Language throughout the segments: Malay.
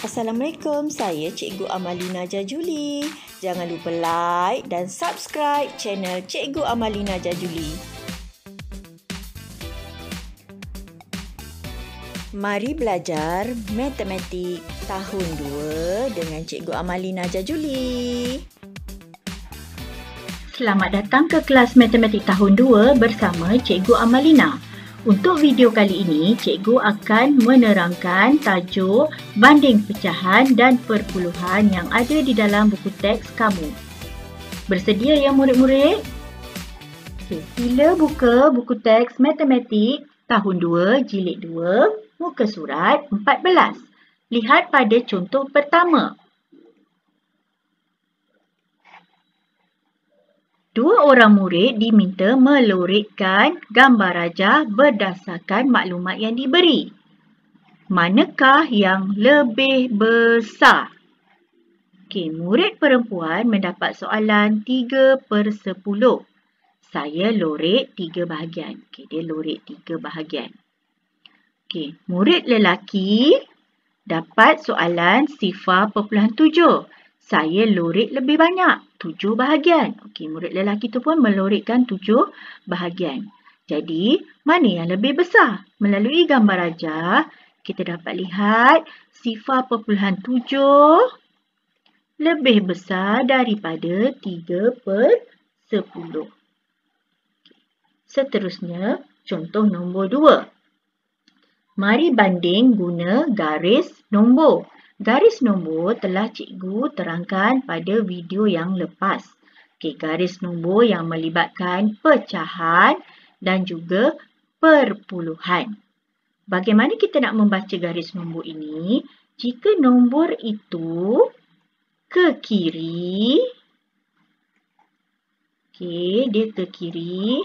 Assalamualaikum, saya Cikgu Amalina Jajuli. Jangan lupa like dan subscribe channel Cikgu Amalina Jajuli. Mari belajar matematik tahun 2 dengan Cikgu Amalina Jajuli. Selamat datang ke kelas matematik tahun 2 bersama Cikgu Amalina. Untuk video kali ini, cikgu akan menerangkan tajuk banding pecahan dan perpuluhan yang ada di dalam buku teks kamu. Bersedia ya murid-murid? Okay, sila buka buku teks matematik tahun 2 jilid 2 muka surat 14. Lihat pada contoh pertama. Dua orang murid diminta melorikkan gambar rajah berdasarkan maklumat yang diberi. Manakah yang lebih besar? Okey, murid perempuan mendapat soalan 3 per 10. Saya lorik 3 bahagian. Okey, dia lorik 3 bahagian. Okey, murid lelaki dapat soalan sifar perpuluhan 7 saya lorik lebih banyak, tujuh bahagian. Okey, murid lelaki tu pun melorikkan tujuh bahagian. Jadi, mana yang lebih besar? Melalui gambar raja, kita dapat lihat sifar perpuluhan tujuh lebih besar daripada tiga per sepuluh. Seterusnya, contoh nombor dua. Mari banding guna garis nombor. Garis nombor telah cikgu terangkan pada video yang lepas. Okay, garis nombor yang melibatkan pecahan dan juga perpuluhan. Bagaimana kita nak membaca garis nombor ini? Jika nombor itu ke kiri, okay, dia ke kiri,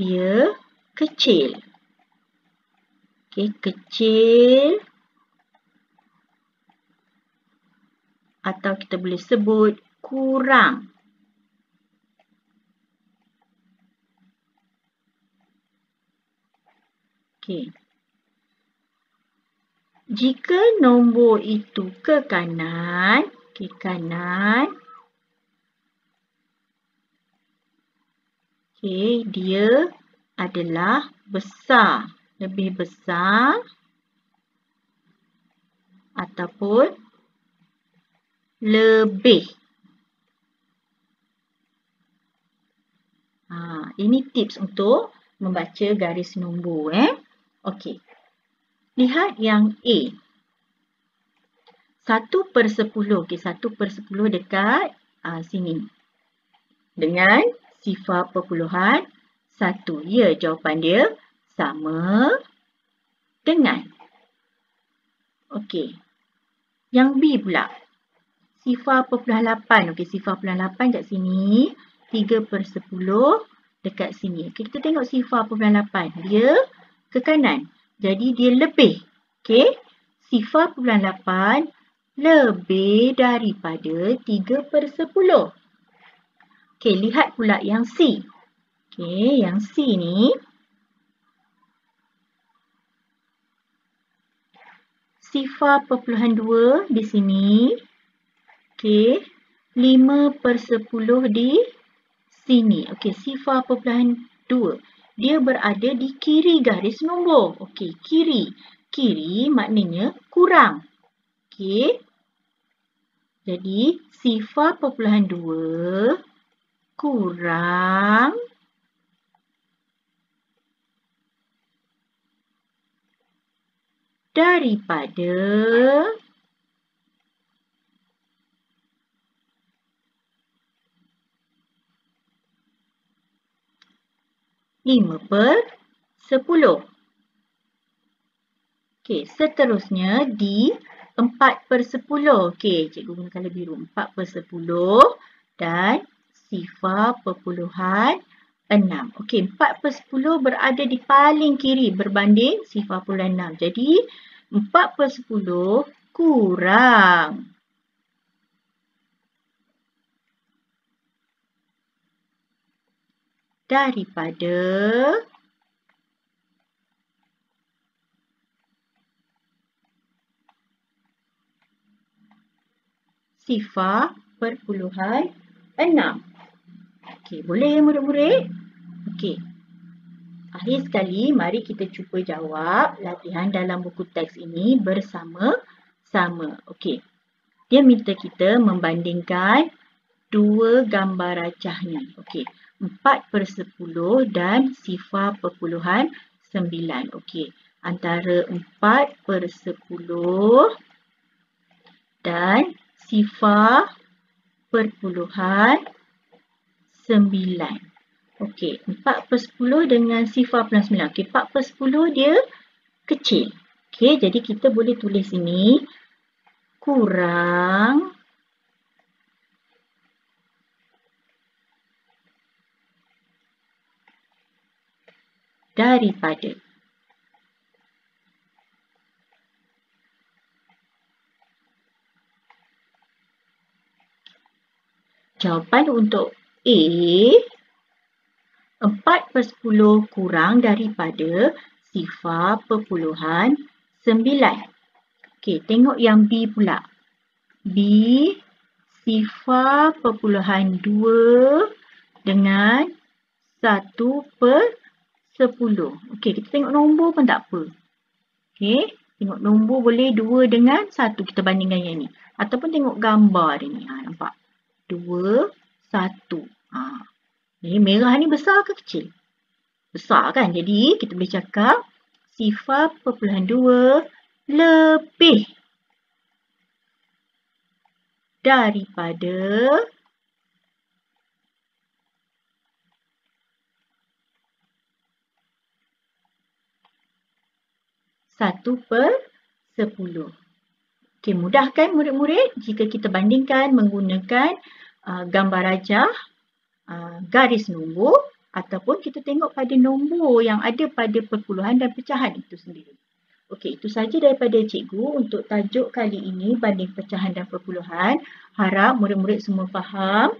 dia kecil. Okey, kecil. Atau kita boleh sebut kurang. Okey. Jika nombor itu ke kanan, ke kanan. Okey, dia adalah besar lebih besar ataupun lebih. Ha, ini tips untuk membaca garis nombor. Eh? Okey. Lihat yang A. 1 per 10. Okey, 1 per 10 dekat uh, sini. Dengan sifar perpuluhan 1. Ya, jawapan dia sama dengan. Okey. Yang B pula. Sifar perpuluhan 8. Okey, sifar perpuluhan 8 kat sini. 3 per 10 dekat sini. Okey, kita tengok sifar perpuluhan 8. Dia ke kanan. Jadi, dia lebih. Okey. Sifar perpuluhan 8 lebih daripada 3 per 10. Okey, lihat pula yang C. Okey, yang C ni. Sifar perpuluhan 2 di sini. Okey. 5 per 10 di sini. Okey, sifar perpuluhan 2. Dia berada di kiri garis nombor. Okey, kiri. Kiri maknanya kurang. Okey. Jadi, sifar perpuluhan 2 kurang daripada lima per sepuluh. Okey, seterusnya di empat per sepuluh. Okey, cikgu guna color biru. Empat per sepuluh dan sifar perpuluhan 6. Okey, 4 per 10 berada di paling kiri berbanding sifar puluhan 6. Jadi, 4 per 10 kurang. Daripada 0.6. Okey, boleh ya murid-murid? Okey. Akhir sekali, mari kita cuba jawab latihan dalam buku teks ini bersama-sama. Okey. Dia minta kita membandingkan dua gambar rajah ni. Okey. 4 per 10 dan sifar perpuluhan 9. Okey. Antara 4 per 10 dan sifar perpuluhan 9. Okey. 4 per 10 dengan sifar perpuluhan 9. Okey. 4 per 10 dia kecil. Okey. Jadi kita boleh tulis ini kurang daripada. Jawapan untuk A, 4 per 10 kurang daripada sifar perpuluhan 9. Okey, tengok yang B pula. B, sifar perpuluhan 2 dengan 1 per sepuluh. Okey, kita tengok nombor pun tak apa. Okey, tengok nombor boleh dua dengan satu kita bandingkan yang ni. Ataupun tengok gambar dia ni. Ha, nampak? Dua, satu. Ha. Jadi merah ni besar ke kecil? Besar kan? Jadi kita boleh cakap sifar perpuluhan dua lebih daripada satu per sepuluh. Okey, mudah kan murid-murid jika kita bandingkan menggunakan uh, gambar rajah, garis nombor ataupun kita tengok pada nombor yang ada pada perpuluhan dan pecahan itu sendiri. Okey, itu saja daripada cikgu untuk tajuk kali ini banding pecahan dan perpuluhan. Harap murid-murid semua faham.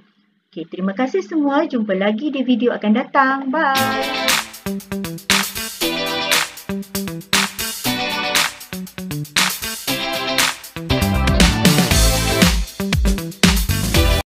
Okey, terima kasih semua. Jumpa lagi di video akan datang. Bye.